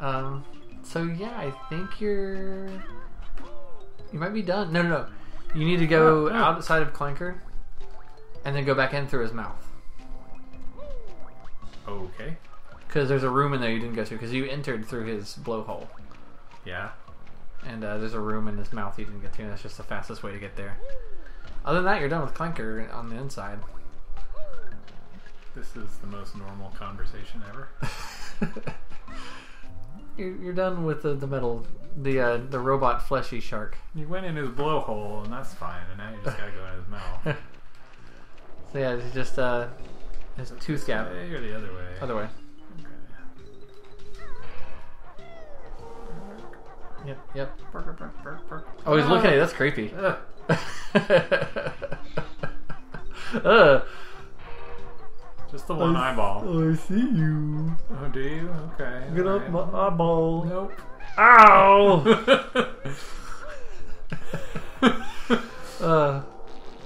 Um, so yeah, I think you're. You might be done. No, no, no. You need to go Oh, oh. outside of Clanker, and then go back in through his mouth. Okay. Because there's a room in there you didn't go to. Because you entered through his blowhole, Yeah. and uh, there's a room in his mouth you didn't get to. And that's just the fastest way to get there. Other than that, you're done with Clanker on the inside. This is the most normal conversation ever. you're, you're done with the, the metal, the uh, the robot fleshy shark. You went in his blowhole, and that's fine. And now you just gotta go in his mouth. So yeah, it's just uh, his tooth gap. Way or the other way? Other way. Okay. Yep, yep. Burger, burger, burger. Oh, he's looking at you. That's creepy. Ugh. uh, Just the one eyeball. I see you. Oh, do you? Okay. Get up my eyeball. Nope. Ow! uh,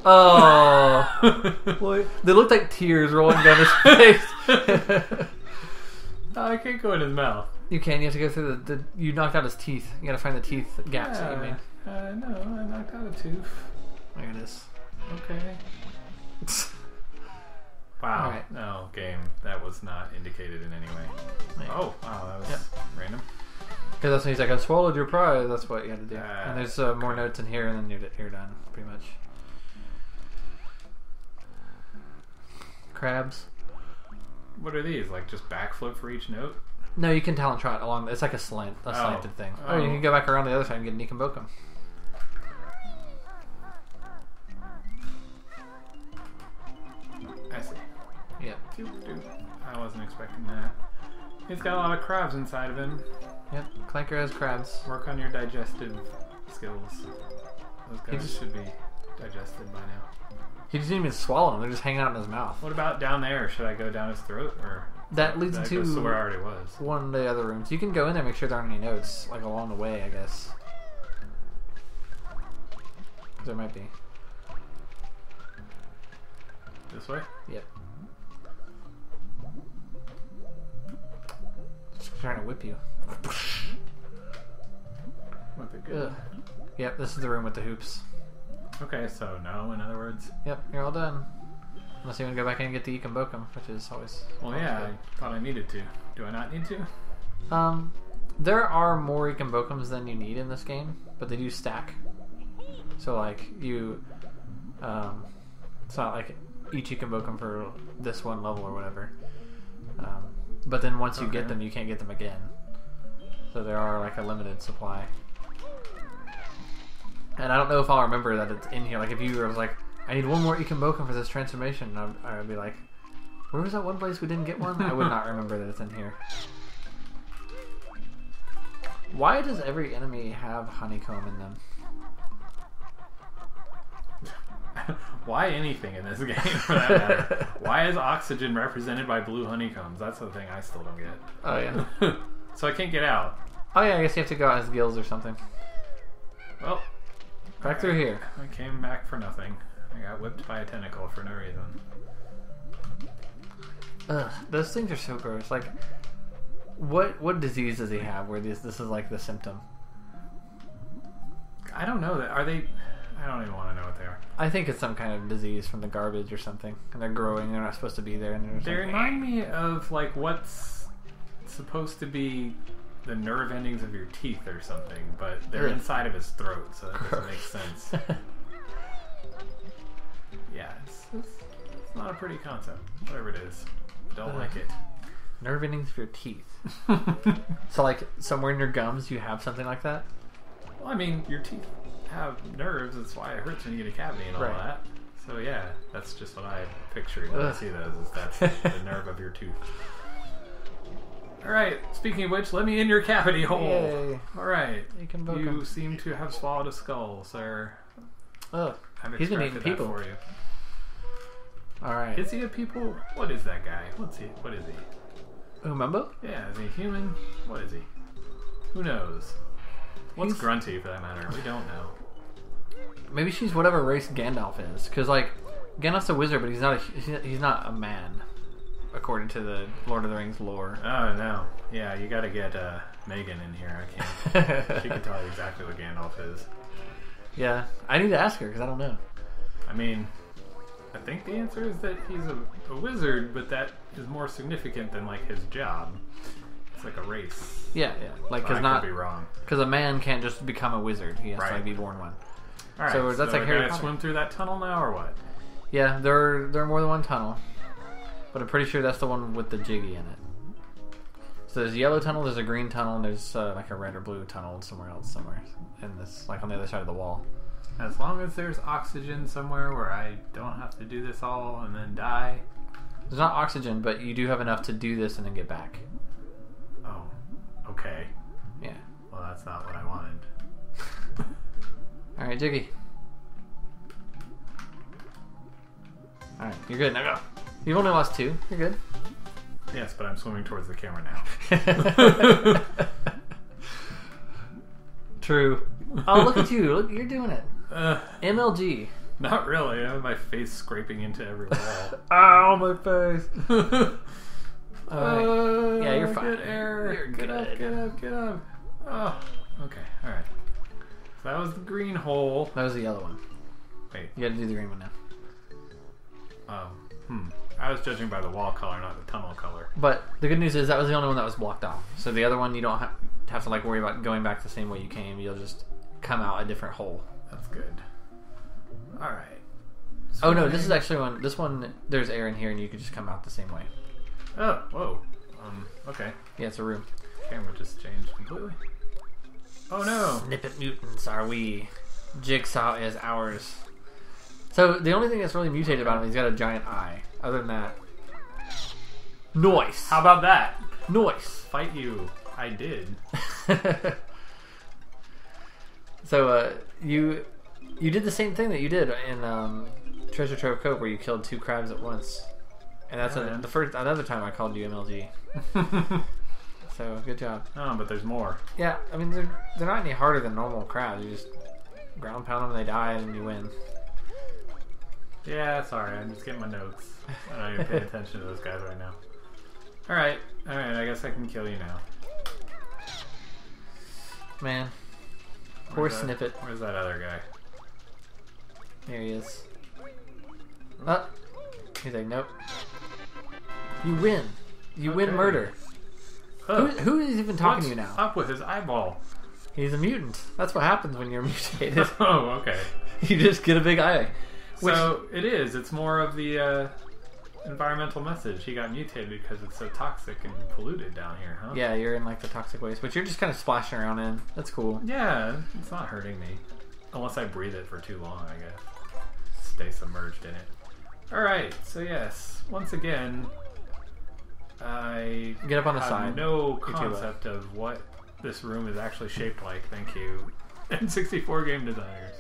oh. Boy, they looked like tears rolling down his face. Oh, I can't go in his mouth. you can. You have to go through the, the. You knocked out his teeth. You gotta find the teeth gaps that you made. Uh, no, I knocked out a tooth. There it is. Okay. Wow. Alright. No, game. That was not indicated in any way. Oh, wow, that was Yep. random. Because that's when he's like, I swallowed your pride. That's what you had to do. Ah, and there's uh, more notes in here, and then you're, you're done, pretty much. Crabs. What are these? Like just backflip for each note? No, you can talon trot along. It's like a slant, a Oh. slanted thing. Oh, you Oh. can go back around the other side and get Nick and Doop, doop. I wasn't expecting that. He's got a lot of crabs inside of him. Yep. Clanker has crabs. Work on your digestive skills. Those guys just- should be digested by now. He doesn't even swallow them. They're just hanging out in his mouth. What about down there? Should I go down his throat or That leads that to to where I already was? one of the other rooms. You can go in there, and make sure there aren't any notes, like along the way, I guess. There might be. This way? Yep. Trying to whip you. Would be good. Ugh. Yep, this is the room with the hoops. Okay, so no, in other words. Yep, you're all done. Unless you want to go back in and get the Eek which is always. Well, always yeah, I thought I needed to. Do I not need to? Um, there are more Eek than you need in this game, but they do stack. So like you, um, it's not like each and for this one level or whatever. Um, but then once you get them, you can't get them again. So there are like a limited supply. And I don't know if I'll remember that it's in here. Like if you were like, I need one more Bokum for this transformation, I would be like, where was that one place we didn't get one? I would not remember that it's in here. Why does every enemy have honeycomb in them? Why anything in this game for that matter? Why is oxygen represented by blue honeycombs? That's the thing I still don't get. Oh yeah. so I can't get out. Oh yeah, I guess you have to go out as gills or something. Well, Back through here. I came back for nothing. I got whipped by a tentacle for no reason. Ugh, those things are so gross. Like, what what disease does he have? Where this this is like the symptom? I don't know that. Are they? I don't even want to know what they are. I think it's some kind of disease from the garbage or something, and they're growing. They're not supposed to be there, and They remind eh. me of like what's supposed to be the nerve endings of your teeth or something, but they're Ugh. inside of his throat, so that doesn't make sense. Yeah, it's, it's, it's not a pretty concept. Whatever it is, don't Ugh. like it. Nerve endings of your teeth. So like somewhere in your gums, you have something like that. well, I mean, your teeth have nerves. That's why it hurts when you get a cavity and all Right. that. So yeah, that's just what I pictured when I see those. Is that's the nerve of your tooth. All right. Speaking of which, let me in your cavity hole. Yay. All right. You can book seem to have swallowed a skull, sir. Ugh. I've He's been eating people. for you. All right. Is he a people? What is that guy? What's he? What is he? Umumbo? Yeah, is he human? What is he? Who knows? What's He's- Grunty for that matter? We don't know. Maybe she's whatever race Gandalf is, because like Gandalf's a wizard, but he's not a he's- not a man, according to the Lord of the Rings lore. Oh no. Yeah, you got to get uh, Megan in here. I can't. she can tell you exactly what Gandalf is. yeah, I need to ask her because I don't know. I mean, I think the answer is that he's a, a wizard, but that is more significant than like his job. It's like a race. Yeah, yeah, like because not be wrong. because a man can't just become a wizard. He has to like be born one. All right, So that's like I Harry gotta Potter. swim through that tunnel now, or what? Yeah, there there are more than one tunnel, but I'm pretty sure that's the one with the jiggy in it. So there's a yellow tunnel, there's a green tunnel, and there's uh, like a red or blue tunnel somewhere else, somewhere in this, like on the other side of the wall. As long as there's oxygen somewhere where I don't have to do this all and then die. There's not oxygen, but you do have enough to do this and then get back. Oh, okay. Yeah. Well, that's not what I wanted. All right, Jiggy. All right, you're good. Now go. You've only lost two. You're good. Yes, but I'm swimming towards the camera now. True. Oh, look at you! Look, you're doing it. Uh, MLG. not really. I have my face scraping into every wall. Ow, my face. All right. Uh, Yeah, you're fine. Get air. You're get up, good. get up, get up. Oh, okay. All right. So that was the green hole. That was the yellow one. Wait. You got to do the green one now. Um, hmm. I was judging by the wall color, not the tunnel color. But the good news is that was the only one that was blocked off. So the other one you don't have, have to like worry about going back the same way you came. You'll just come out a different hole. That's good. All right. Oh no, this is actually one. This one there's air in here, and you could just come out the same way. Oh, whoa. Um, okay. Yeah, it's a room. Camera just changed completely. Oh no. Snippet mutants are we. Jigsaw is ours. So the only thing that's really mutated about him, he's got a giant eye. Other than that, noise. How about that? noise? Fight you. I did. so uh, you you did the same thing that you did in um, Treasure Trove Cove, where you killed two crabs at once, and that's Yeah, a, the first another time I called you MLG. So good job. oh, but there's more. Yeah, I mean they're they're not any harder than normal crabs. You just ground pound them, and they die, and you win. Yeah, sorry. I'm just getting my notes. I'm not even paying attention to those guys right now. All right. All right. I guess I can kill you now. Man, poor Where's that- snippet. Where's that other guy? There he is. Oh, he's like, nope. You win. You win Okay. Who, who is even talking what's to you now? up with his eyeball? He's a mutant. That's what happens when you're mutated. oh, okay. you just get a big eye. Which, so it is. It's more of the uh, environmental message. He got mutated because it's so toxic and polluted down here, huh? yeah, you're in like the toxic waste, which you're just kind of splashing around in. That's cool. Yeah, it's not hurting me. Unless I breathe it for too long, I guess. Stay submerged in it. Alright, so yes, once again, I Get up on the have side. no You're too low. concept of what this room is actually shaped like. Thank you. N64 game designers.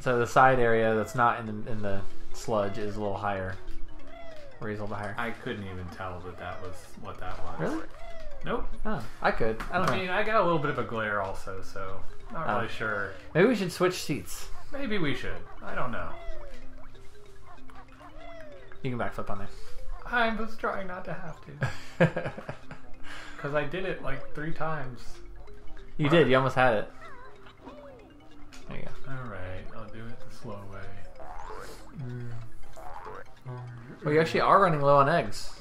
So the side area that's not in the, in the sludge is a little higher. He's a little higher. I couldn't even tell that that was what that was. Really? Nope. Oh, I could. I don't I know. mean, I got a little bit of a glare also, so not Oh. really sure. Maybe we should switch seats. Maybe we should. I don't know. You can backflip on I was trying not to have to. Because I did it like three times. you did. You almost had it. There you go. Alright, I'll do it the slow way. Well, you actually are running low on eggs.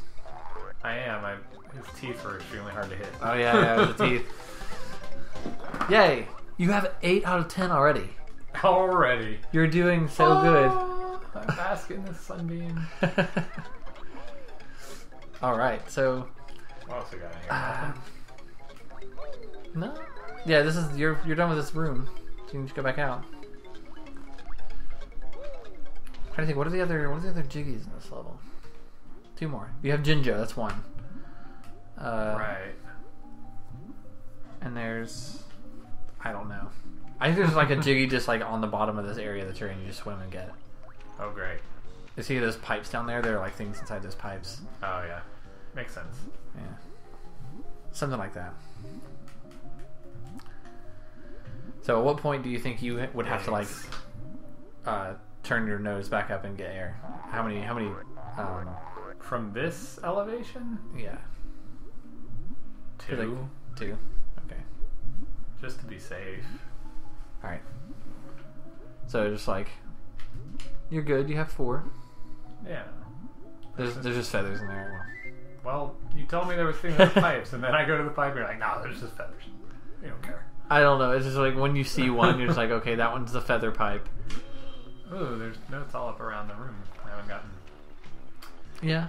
I am. I, his teeth were extremely hard to hit. Oh yeah, yeah, the teeth. Yay! You have eight out of ten already. Already. You're doing so good. Ah, oh, I bask in the sunbeam. All right, so What else we got in here? uh, no, yeah, this is you're you're done with this room. So you can just go back out. I'm trying to think, what are the other what are the other jiggies in this level? Two more. You have Jinjo, that's one. Uh, right. And there's, I don't know. I think there's like a jiggy just like on the bottom of this area that you're in. You just swim and get it. Oh, great. You see those pipes down there? There are like things inside those pipes. Oh, yeah. Makes sense. Yeah. Something like that. So at what point do you think you would have to like uh, turn your nose back up and get air? How many? How many? Um, From this elevation? yeah, Two. Like, two. Okay. just to be safe. All right. So just like you're good. You have four. Yeah. There's there's just feathers in there. Well, you told me there was things with pipes, and then I go to the pipe, and you're like, no, there's just feathers. You don't care. I don't know. It's just like when you see one, you're just like, okay, that one's the feather pipe. Ooh, there's notes all up around the room. I haven't gotten. Yeah.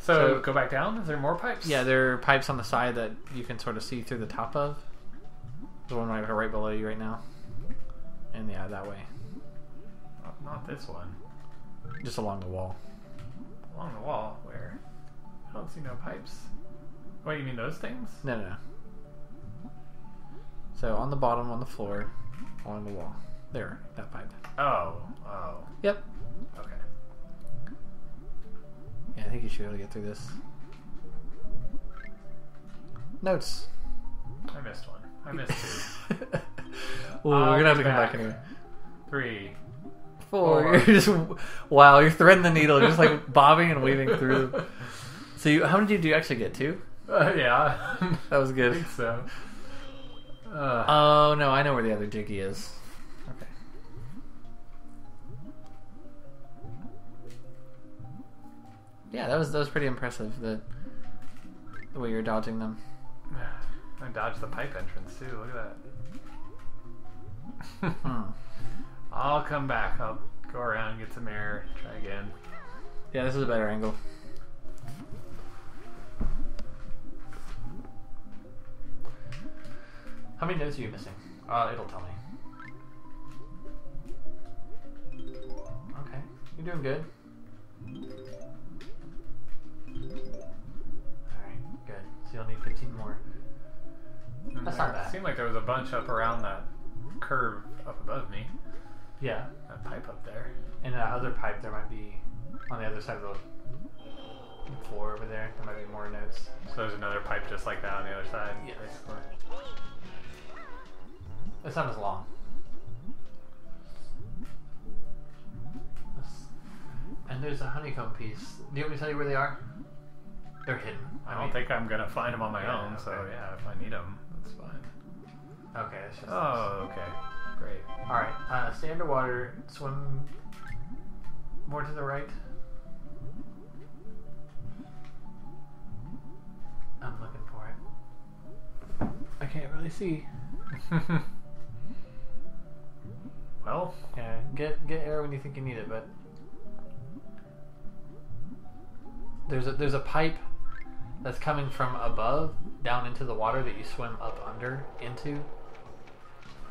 So, So- go back down. Is there more pipes? Yeah, there are pipes on the side that you can sort of see through the top of. There's one right, right below you right now. And yeah, that way. Not, not this one. Just along the wall. Along the wall. Where? I don't see no pipes. What you mean those things? No, no, no. So on the bottom, on the floor, along the wall. There, that pipe. Oh, oh, Yep. okay. Yeah, I think you should be able to get through this. Notes. I missed one. I missed two. well, I'll we're gonna have to come back back. anyway. Three. Four. You're just wow. You're threading the needle, just like bobbing and weaving through. So, you, how many did you actually get? Two. Uh, yeah. That was I good. think so. Uh, Oh no, I know where the other jiggy is. Okay. Yeah, that was that was pretty impressive. The the way you're dodging them. I dodged the pipe entrance too. Look at that. Hmm. I'll come back. I'll go around, get some air, try again. Yeah, this is a better angle. How many notes are you missing? Uh, it'll tell me. Okay, you're doing good. Alright, good. So you'll need 15 more. And That's not bad. It Seemed like there was a bunch up around that curve up above me. Yeah. That pipe up there. And that other pipe, there might be on the other side of the floor over there. There might be more notes. So there's another pipe just like that on the other side. Yes. basically. It's not as long. And there's a honeycomb piece. Do you want me to tell you where they are? They're hidden. I don't mean- think I'm gonna find them on my Yeah, own. So yeah, if I need them, that's fine. Okay. Oh, okay, great. All right. Uh, stay underwater. Swim more to the right. I'm looking for it. I can't really see. well, Yeah, get get air when you think you need it, but there's a there's a pipe that's coming from above down into the water that you swim up under into.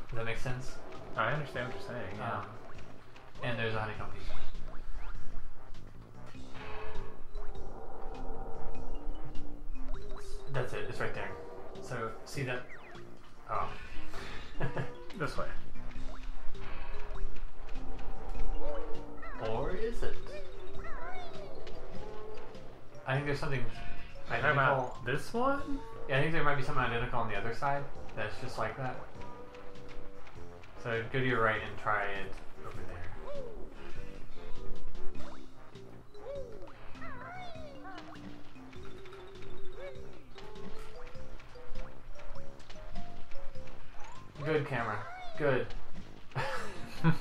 Does that make sense? I understand what you're saying. Yeah. Um, and there's a honeycomb piece. That's it. It's right there. So see that? Oh. This way. Or is it? I think there's something identical. about this one? Yeah, I think there might be something identical on the other side that's just like that. So go to your right and try it over there. Good camera. Good.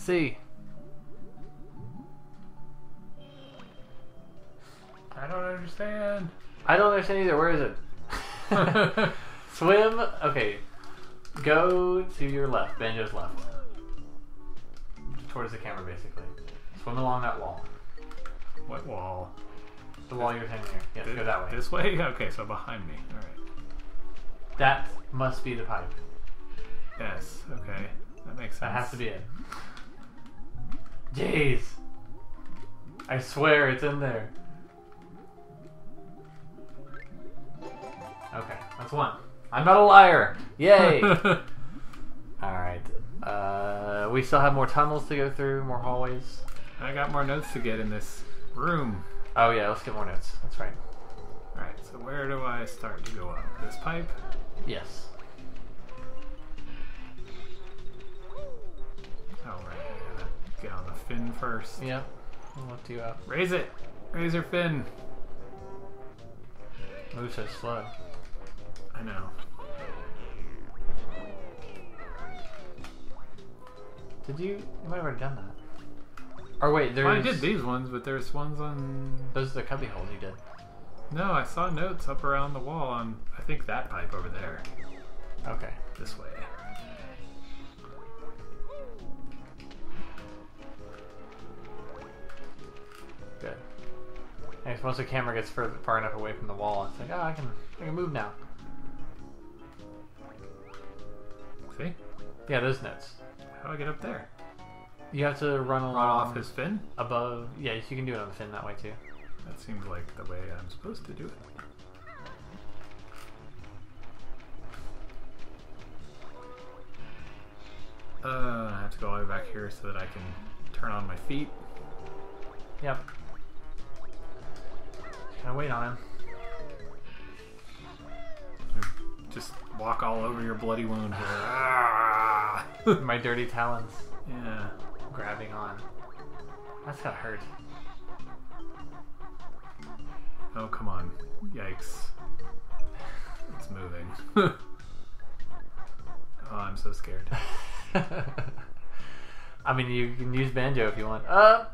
Can't see. I don't understand. I don't understand either. Where is it? Swim. Okay. Go to your left. Banjo's left. Towards the camera, basically. Swim along that wall. what wall? The wall you're standing near. Yes, Thi- go that way. This way? Okay, so behind me. All right. That must be the pipe. Yes. Okay. That makes sense. That has to be it. Jeez. I swear it's in there. Okay, that's one. I'm not a liar. Yay! All right. Uh, we still have more tunnels to go through, more hallways. I got more notes to get in this room. Oh yeah, let's get more notes. That's right. Alright, so where do I start to go up? This pipe? Yes. Oh, right. I gotta get on the fin first. Yeah. I'll lift you up. Raise it! Raise your fin! Move so slow. I know. Did you? You might have already done that. Or wait, there's. Well, I did these ones, but there's ones on. Those are the cubby holes you did. No, I saw notes up around the wall on, I think, that pipe over there. Okay. This way. Once the camera gets further, far enough away from the wall, it's like, oh, I can, I can move now. See? Yeah, those nets. How do I get up there? You have to run along Run off his fin? above. Yeah, you can do it on the fin that way too. That seems like the way I'm supposed to do it. Uh, I have to go all the way back here so that I can turn on my feet. Yep. Gotta wait on him. Just walk all over your bloody wound. Ah! My dirty talons yeah. grabbing on. That's gotta hurt. Oh, come on. Yikes. It's moving. oh, I'm so scared. I mean, you can use banjo if you want. Uh,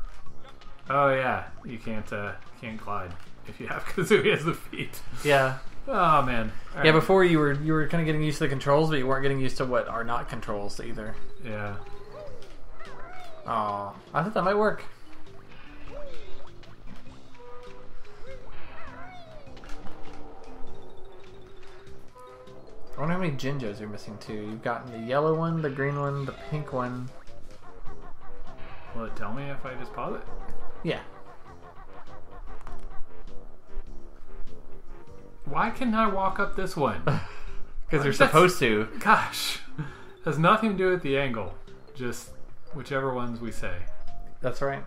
Oh, yeah. You can't, uh, can't glide if you have Kazooie as the feet. yeah, Oh, man. All yeah. right. Before you were you were kind of getting used to the controls, but you weren't getting used to what are not controls either. Yeah. Oh, I thought that might work. I wonder how many Jinjos you're missing too. You've gotten the yellow one, the green one, the pink one. Will it tell me if I just pause it? Yeah. Why can I walk up this one? Because you're supposed to. Gosh. Has nothing to do with the angle. Just whichever ones we say. That's right.